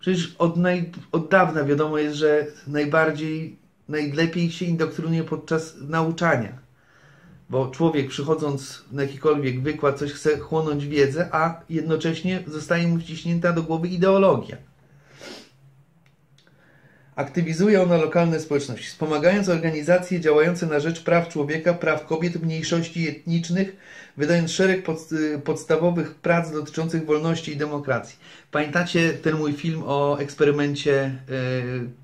Przecież od, naj, od dawna wiadomo jest, że najbardziej, najlepiej się indoktrynuje podczas nauczania. Bo człowiek przychodząc na jakikolwiek wykład coś chce chłonąć wiedzę, a jednocześnie zostaje mu wciśnięta do głowy ideologia. Aktywizuje ona lokalne społeczności, wspomagając organizacje działające na rzecz praw człowieka, praw kobiet, mniejszości etnicznych, wydając szereg pod, podstawowych prac dotyczących wolności i demokracji. Pamiętacie ten mój film o eksperymencie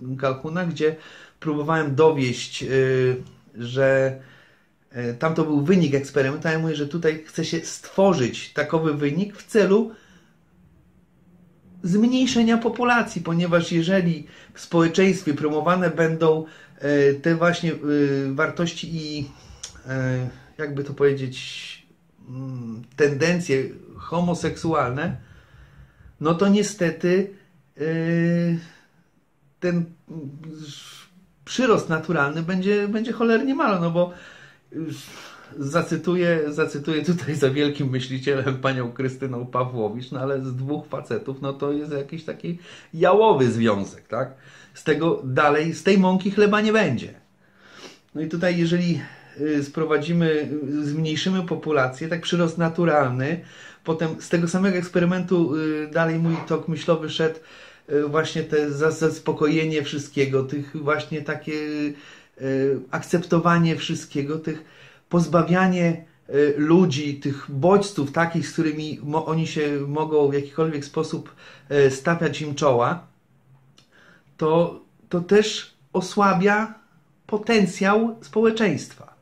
yy, Kalkuna, gdzie próbowałem dowieść, yy, że yy, tam to był wynik eksperymentu, a ja mówię, że tutaj chce się stworzyć takowy wynik w celu zmniejszenia populacji, ponieważ jeżeli w społeczeństwie promowane będą e, te właśnie e, wartości i e, jakby to powiedzieć mm, tendencje homoseksualne, no to niestety ten przyrost naturalny będzie, będzie cholernie mało, no bo zacytuję, zacytuję tutaj za wielkim myślicielem panią Krystyną Pawłowicz, no ale z dwóch facetów, no to jest jakiś taki jałowy związek, tak? Z tego dalej, z tej mąki chleba nie będzie. No i tutaj, jeżeli y, sprowadzimy, y, zmniejszymy populację, tak przyrost naturalny, potem z tego samego eksperymentu y, dalej mój tok myślowy szedł właśnie te zaspokojenie wszystkiego, tych właśnie takie akceptowanie wszystkiego, tych pozbawianie y, ludzi, tych bodźców takich, z którymi oni się mogą w jakikolwiek sposób y, stawiać im czoła, to, to też osłabia potencjał społeczeństwa.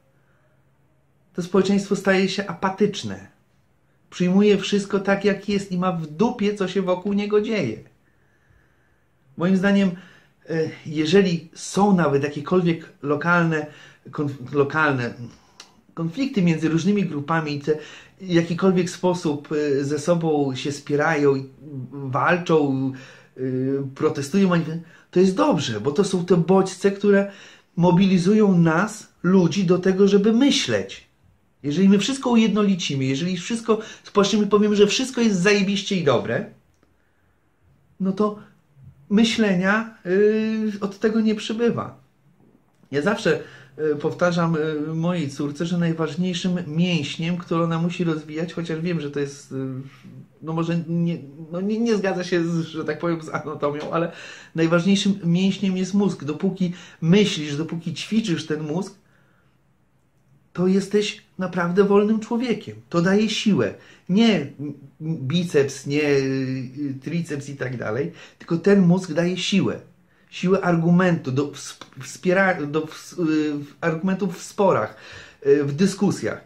To społeczeństwo staje się apatyczne. Przyjmuje wszystko tak, jak jest i ma w dupie, co się wokół niego dzieje. Moim zdaniem, y, jeżeli są nawet jakiekolwiek lokalne, lokalne konflikty między różnymi grupami, w jakikolwiek sposób y, ze sobą się spierają, walczą, y, protestują, to jest dobrze, bo to są te bodźce, które mobilizują nas, ludzi, do tego, żeby myśleć. Jeżeli my wszystko ujednolicimy, jeżeli wszystko spłaszczymy, powiemy, że wszystko jest zajebiście i dobre, no to myślenia yy, od tego nie przybywa. Ja zawsze powtarzam e, mojej córce, że najważniejszym mięśniem, który ona musi rozwijać, chociaż wiem, że to jest, e, no może nie, no nie, nie zgadza się, z, że tak powiem, z anatomią, ale najważniejszym mięśniem jest mózg. Dopóki myślisz, dopóki ćwiczysz ten mózg, to jesteś naprawdę wolnym człowiekiem. To daje siłę. Nie biceps, nie triceps i tak dalej, tylko ten mózg daje siłę siłę argumentu, do, wspiera, do y, argumentów w sporach, y, w dyskusjach.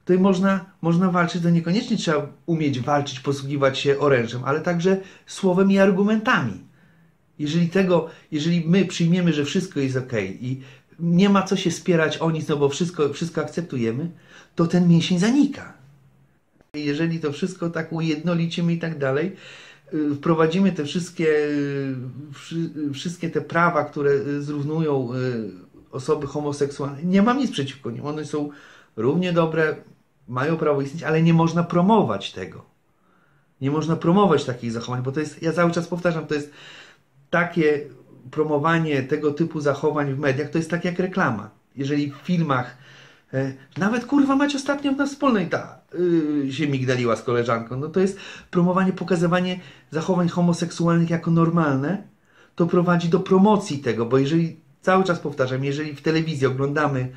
Tutaj można, można walczyć, to niekoniecznie trzeba umieć walczyć, posługiwać się orężem, ale także słowem i argumentami. Jeżeli tego, jeżeli my przyjmiemy, że wszystko jest ok i nie ma co się spierać o nic, no bo wszystko, wszystko akceptujemy, to ten mięsień zanika. Jeżeli to wszystko tak ujednolicimy i tak dalej, wprowadzimy te wszystkie, y, wszystkie te prawa, które zrównują y, osoby homoseksualne. Nie mam nic przeciwko nim. One są równie dobre, mają prawo istnieć, ale nie można promować tego. Nie można promować takich zachowań, bo to jest, ja cały czas powtarzam, to jest takie promowanie tego typu zachowań w mediach, to jest tak jak reklama. Jeżeli w filmach nawet kurwa mać ostatnio w nas wspólnej ta yy, się migdaliła z koleżanką. No to jest promowanie, pokazywanie zachowań homoseksualnych jako normalne. To prowadzi do promocji tego, bo jeżeli, cały czas powtarzam, jeżeli w telewizji oglądamy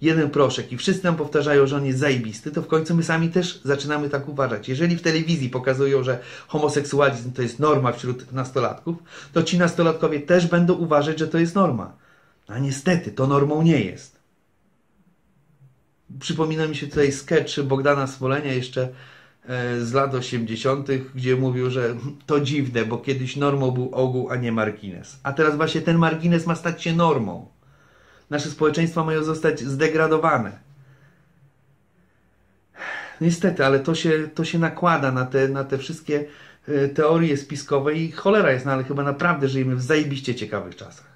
jeden proszek i wszyscy nam powtarzają, że on jest zajebisty, to w końcu my sami też zaczynamy tak uważać. Jeżeli w telewizji pokazują, że homoseksualizm to jest norma wśród nastolatków, to ci nastolatkowie też będą uważać, że to jest norma. A niestety to normą nie jest przypomina mi się tutaj sketch Bogdana Smolenia jeszcze e, z lat 80., gdzie mówił, że to dziwne, bo kiedyś normą był ogół, a nie margines. A teraz właśnie ten margines ma stać się normą. Nasze społeczeństwa mają zostać zdegradowane. Niestety, ale to się, to się nakłada na te, na te wszystkie e, teorie spiskowe i cholera jest, no ale chyba naprawdę żyjemy w zajebiście ciekawych czasach.